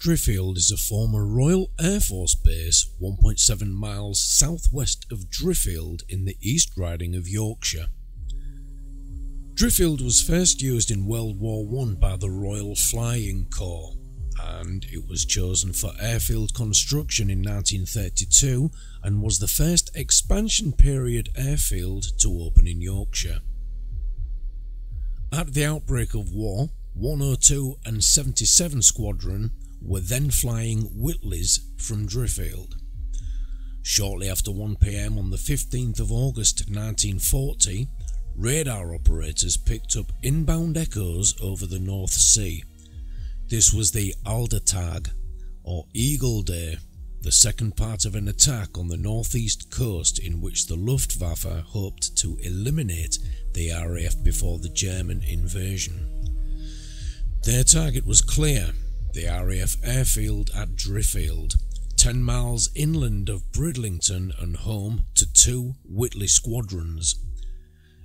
Driffield is a former Royal Air Force base 1.7 miles southwest of Driffield in the East Riding of Yorkshire. Driffield was first used in World War I by the Royal Flying Corps and it was chosen for airfield construction in 1932 and was the first expansion period airfield to open in Yorkshire. At the outbreak of war, 102 and 77 Squadron were then flying Whitleys from Driffield. Shortly after 1pm on the 15th of August 1940, radar operators picked up inbound echoes over the North Sea. This was the Adlertag, or Eagle Day, the second part of an attack on the northeast coast in which the Luftwaffe hoped to eliminate the RAF before the German invasion. Their target was clear, the RAF airfield at Driffield, 10 miles inland of Bridlington and home to two Whitley squadrons.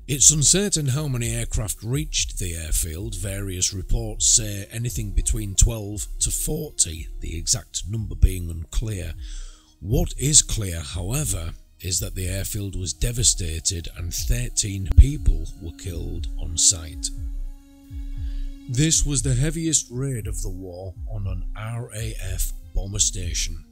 It's uncertain how many aircraft reached the airfield, various reports say anything between 12 to 40, the exact number being unclear. What is clear, however, is that the airfield was devastated and 13 people were killed on site. This was the heaviest raid of the war on an RAF bomber station.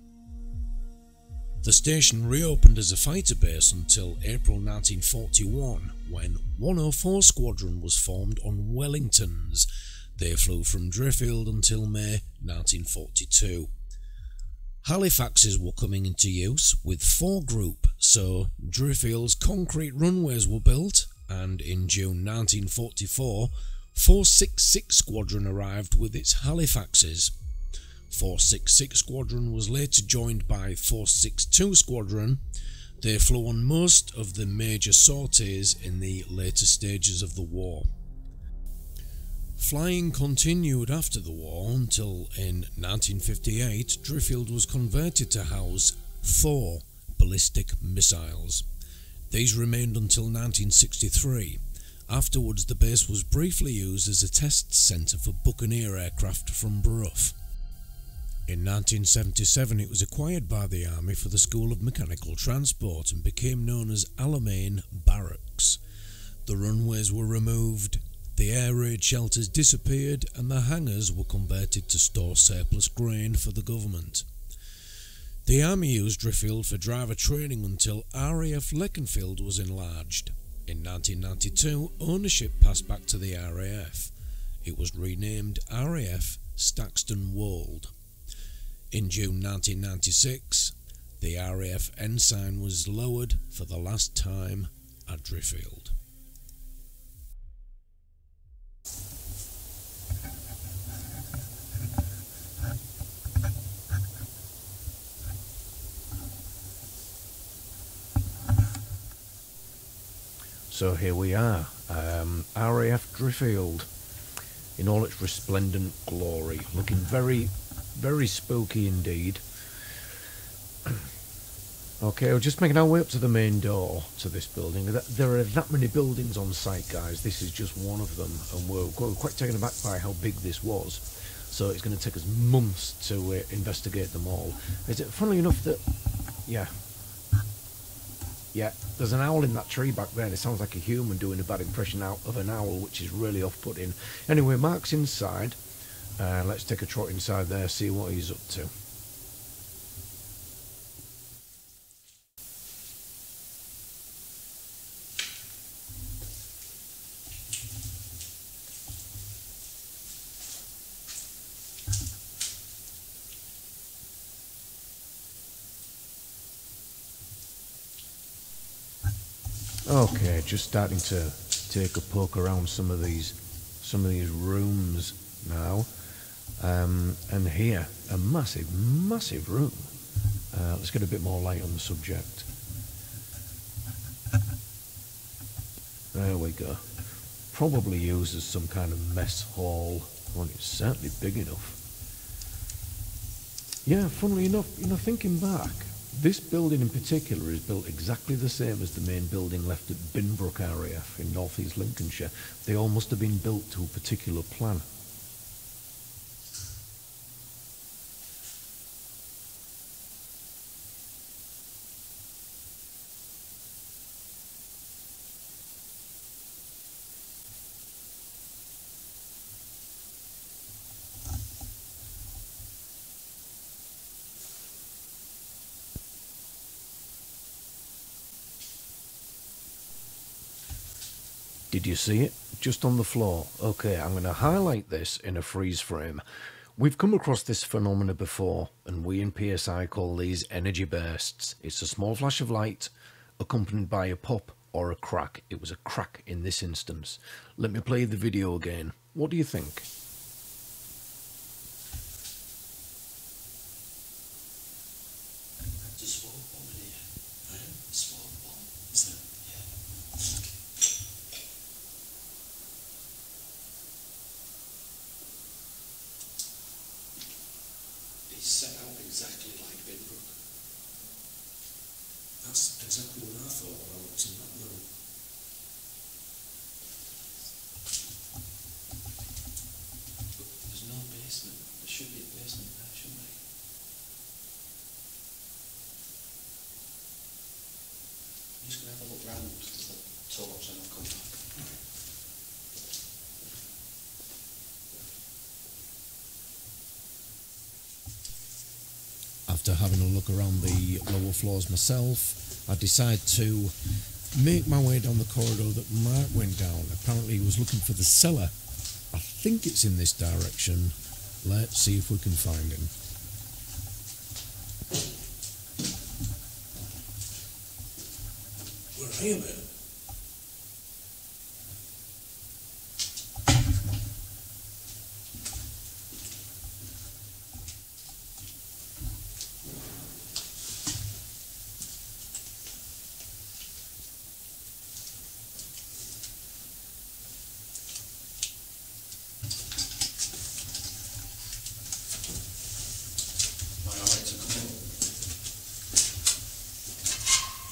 The station reopened as a fighter base until April 1941 when 104 Squadron was formed on Wellingtons. They flew from Driffield until May 1942. Halifaxes were coming into use with 4 Group, so Driffield's concrete runways were built and in June 1944 466 Squadron arrived with its Halifaxes. 466 Squadron was later joined by 462 Squadron. They flew on most of the major sorties in the later stages of the war. Flying continued after the war until in 1958 Driffield was converted to house four ballistic missiles. These remained until 1963 Afterwards, the base was briefly used as a test centre for Buccaneer aircraft from Brough. In 1977, it was acquired by the Army for the School of Mechanical Transport and became known as Alamein Barracks. The runways were removed, the air raid shelters disappeared, and the hangars were converted to store surplus grain for the government. The Army used Driffield for driver training until RAF Leconfield was enlarged. In 1992, ownership passed back to the RAF. It was renamed RAF Staxton Wold. In June 1996, the RAF ensign was lowered for the last time at Driffield. So here we are, um, RAF Driffield in all its resplendent glory, looking very, very spooky indeed. okay, we're just making our way up to the main door to this building. There are that many buildings on site, guys. This is just one of them, and we're, quite taken aback by how big this was. So it's going to take us months to uh, investigate them all. Is it funnily enough that, yeah, yeah, there's an owl in that tree back there, and it sounds like a human doing a bad impression out of an owl, which is really off-putting. Anyway, Mark's inside. Uh, let's take a trot inside there, see what he's up to. Okay, just starting to take a poke around some of these some of these rooms now. Um, and here, a massive, massive room. Uh, let's get a bit more light on the subject. There we go. Probably used as some kind of mess hall. Well, it's certainly big enough. Yeah, funnily enough, you know, thinking back, this building in particular is built exactly the same as the main building left at Binbrook RAF in northeast Lincolnshire. They all must have been built to a particular plan. Did you see it? Just on the floor. Okay, I'm going to highlight this in a freeze frame. We've come across this phenomena before, and we in PSI call these energy bursts. It's a small flash of light accompanied by a pop or a crack. It was a crack in this instance. Let me play the video again. What do you think? Set out exactly like Binbrook. That's exactly what I thought when I looked in that room. But there's no basement. There should be a basement there, shouldn't there? I'm just going to have a look round the torch and I'll come back. After having a look around the lower floors myself, I decide to make my way down the corridor that Mark went down. Apparently, he was looking for the cellar. I think it's in this direction. Let's see if we can find him. Where are you,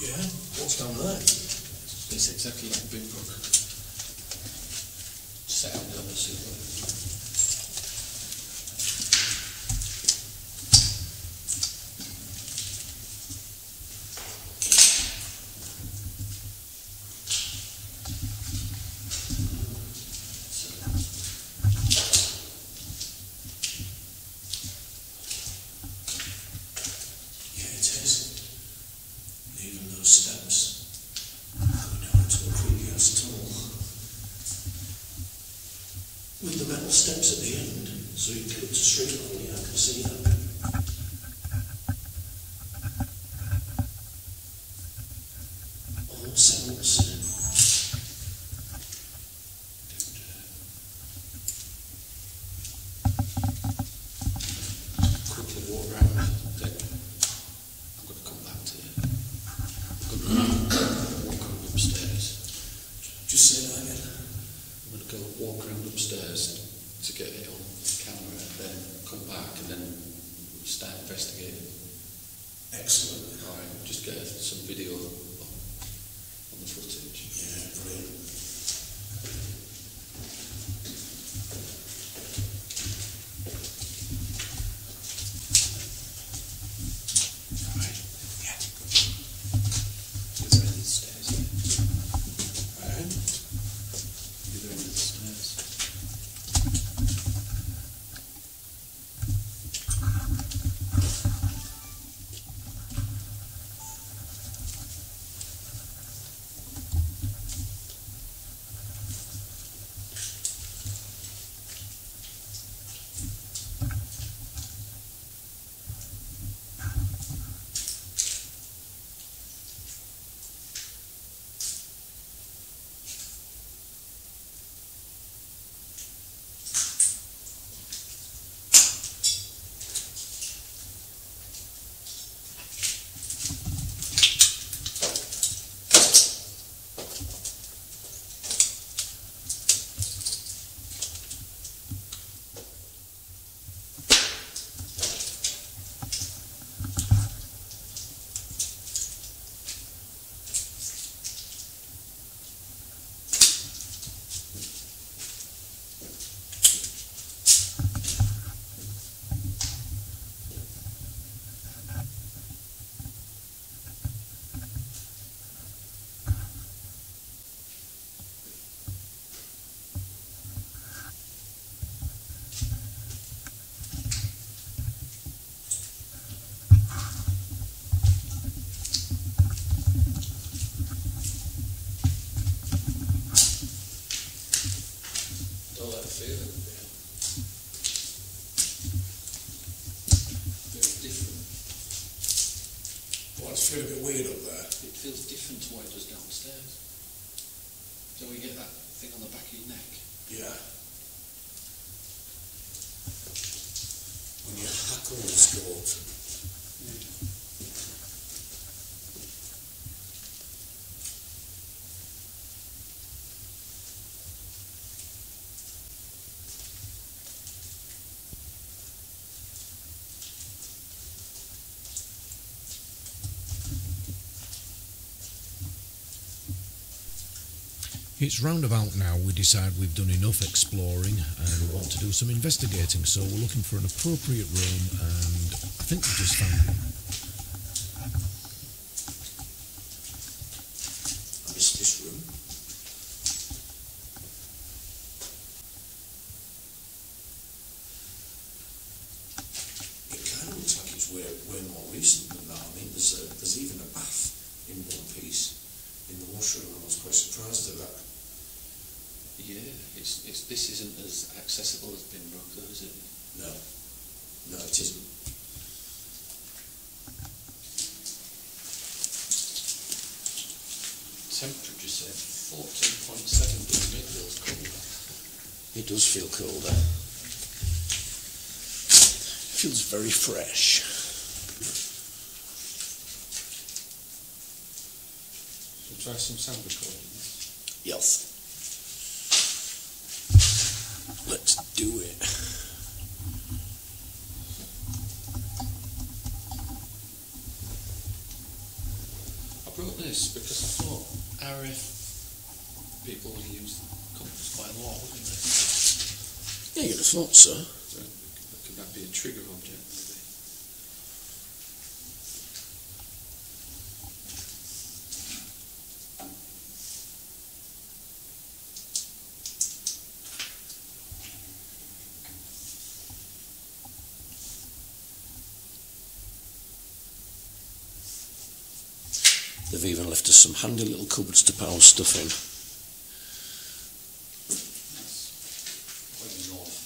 Yeah, what's down there? It's exactly like Binbrook. Set out the other don't like the feeling. Yeah. Different. Well, it's feeling a bit weird up there. It feels different to what it does downstairs. So we get that thing on the back of your neck. Yeah. When your hackles go up. It's roundabout now. We decide we've done enough exploring and we want to do some investigating. So we're looking for an appropriate room, and I think we just found one. I missed this room. It kind of looks like it's way, way more recent than that. I mean, there's a, there's even a bath in one piece in the washroom. I was quite surprised at that. Yeah, it's, it's this isn't as accessible as Binbrook though, is it? No, no, it isn't. Temperature said 14.7 doesn't it? Feels cold. It does feel colder. Feels very fresh. So try some recording. Yes. Let's do it. I brought this because I thought RF people would use the compass quite a lot, wouldn't they? Yeah, you'd have thought so. So could that be a trigger object maybe? They've even left us some handy little cupboards to pile stuff in. That's quite north.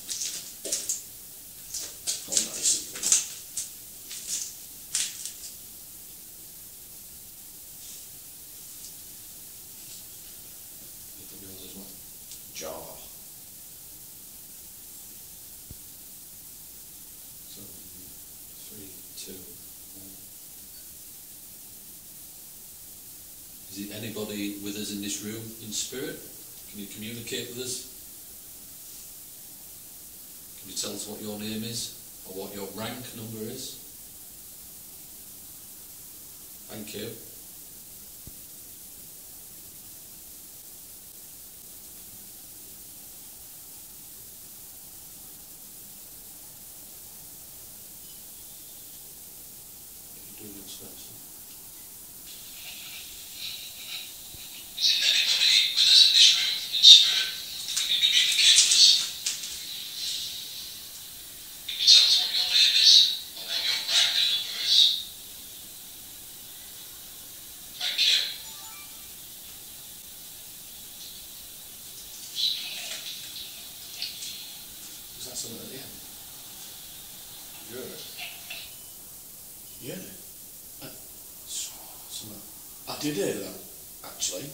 Oh, nice of them. Look at yours as well. Jar. So three, two, one. Is it anybody with us in this room in spirit? Can you communicate with us? Can you tell us what your name is or what your rank number is? Thank you. You do your steps. Is it anybody with us in this room in spirit? Can you communicate with us? Can you tell us what your name is or what your rank number is? Thank you. Is that something at the end? Good. Yeah. Something. I did hear that, actually.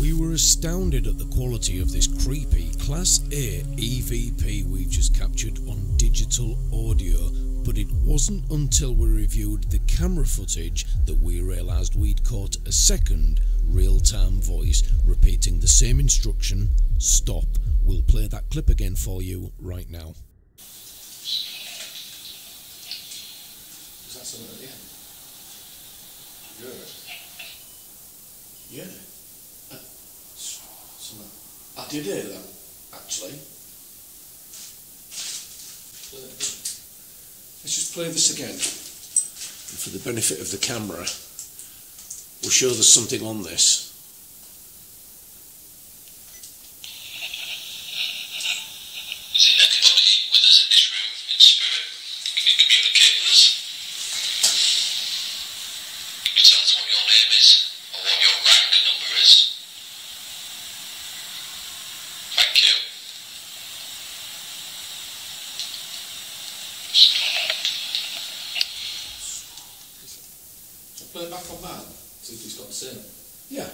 We were astounded at the quality of this creepy Class A EVP we've just captured on digital audio, but it wasn't until we reviewed the camera footage that we realised we'd caught a second real time voice repeating the same instruction stop. We'll play that clip again for you right now. Is that the end? Yeah. Something. I did hear that, actually. Let's just play this again. And for the benefit of the camera, we'll show there's something on this. Is it anybody with us in this room in spirit? Can you communicate with us? Can you tell us what your name is or what your rank number is? Play it back on mine. See if it's got the same. Yeah.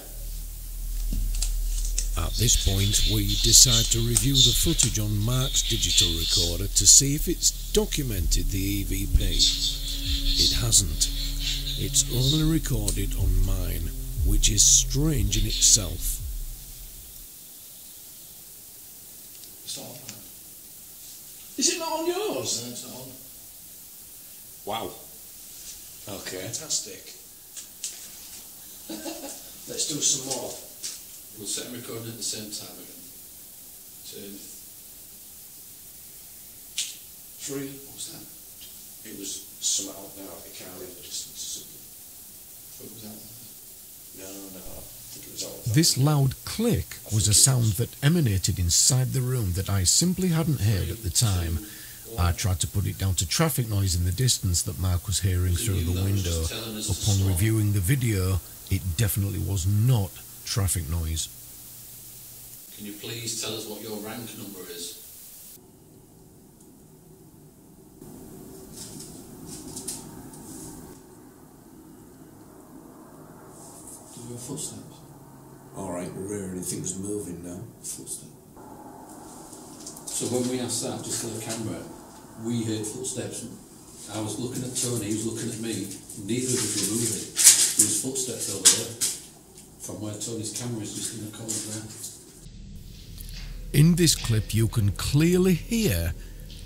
At this point, we decide to review the footage on Mark's digital recorder to see if it's documented the EVP. It hasn't. It's only recorded on mine, which is strange in itself. It's not on mine. Is it not on yours? No, it's not on. Wow. Okay. Fantastic. Let's do some more. We'll set them recording at the same time again. Turn. Three. What was that? It was some out there, I can't remember the distance. What was that? No, no, I think it was out This loud click was a sound that emanated inside the room that I simply hadn't heard at the time. I tried to put it down to traffic noise in the distance that Mark was hearing through the window. Upon reviewing the video, it definitely was not traffic noise. Can you please tell us what your rank number is? Do you hear footsteps? Alright, we're hearing things moving now. Footsteps. So when we asked that, just for the camera, we heard footsteps. I was looking at Tony, he was looking at me. Neither of us were moving. There was footsteps over there. From where Tony's camera is just in the corner there. In this clip, you can clearly hear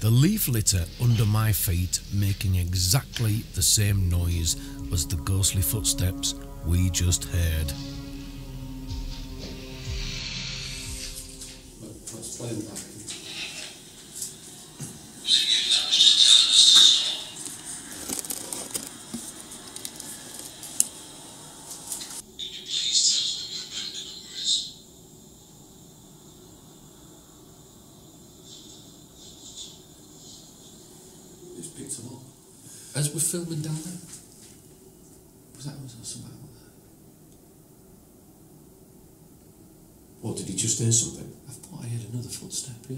the leaf litter under my feet making exactly the same noise as the ghostly footsteps we just heard. Let's play them back. So you that was just telling us the story. Could you please tell us what your rank number is? It's picked them up. As we're filming down there. Was that was there something out there? What, did he hear something? I thought I heard another footstep, yeah.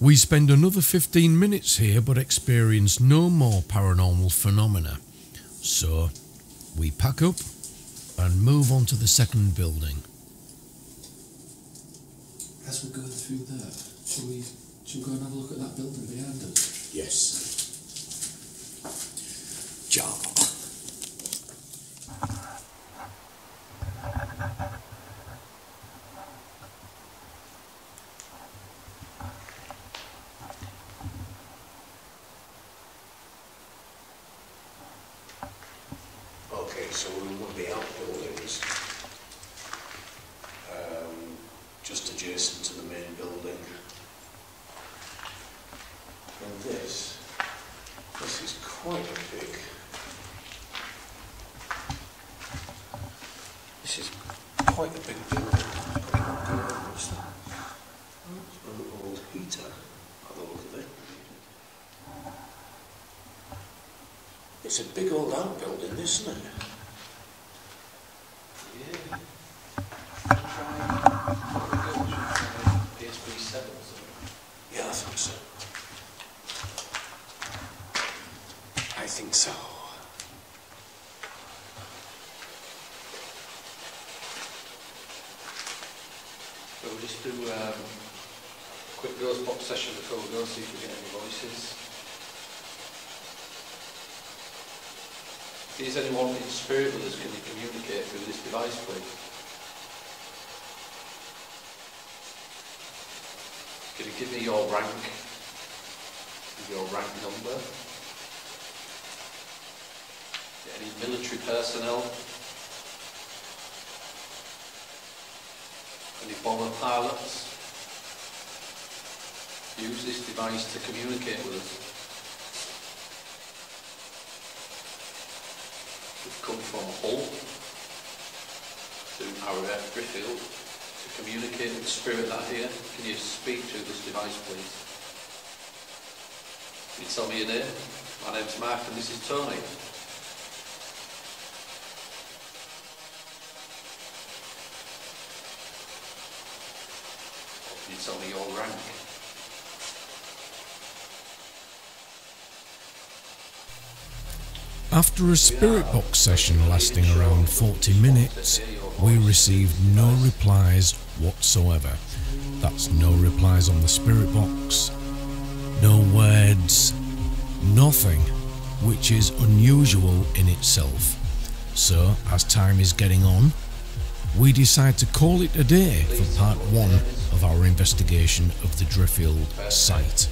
We spend another 15 minutes here but experience no more paranormal phenomena. So, we pack up and move on to the second building. As we're going through there, shall we, shall we go and have a look at that building behind us? Yes. Jar. Okay, so we're in one of the outbuildings, um, just adjacent to the main building. And this, this is quite a big. This is quite a big building. It's an old heater. Have a look at it. It's a big old outbuilding, isn't it? Yeah. PSP 7 or something. Yeah, I think so. I think so. So we'll just do um, a quick ghost box session before we go, see if we get any voices. Is anyone in spirit with us? Can you communicate through this device, please? Can you give me your rank? Your rank number? Any military personnel? Any bomber pilots use this device to communicate with us. We've come from Hull to RAF Driffield to communicate the spirit that here. Can you speak to this device, please? Can you tell me your name? My name's Mark and this is Tony. Can you tell me your rank? After a spirit box session lasting around 40 minutes, we received no replies whatsoever. That's no replies on the spirit box, no words, nothing, which is unusual in itself. So, as time is getting on, we decide to call it a day for part one of our investigation of the Driffield site.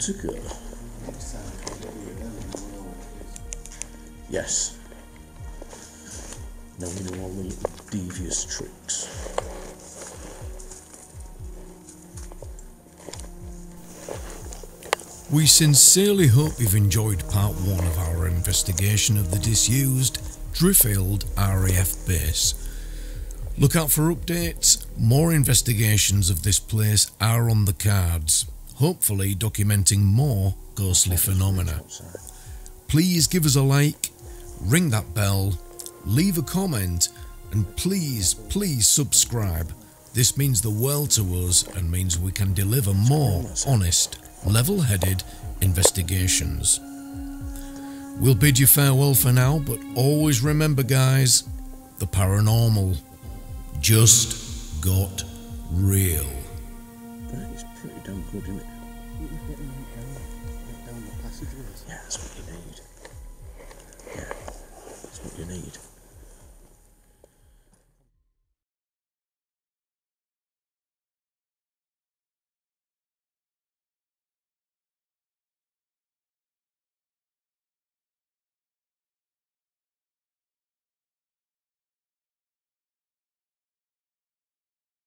Go. Yes. Now we know all the devious tricks. We sincerely hope you've enjoyed part one of our investigation of the disused Driffield RAF base. Look out for updates. More investigations of this place are on the cards, hopefully documenting more ghostly phenomena. Please give us a like, ring that bell, leave a comment, and please, please subscribe. This means the world to us and means we can deliver more honest, level headed investigations. We'll bid you farewell for now, but always remember, guys, the paranormal just got real. That is pretty damn good, isn't it?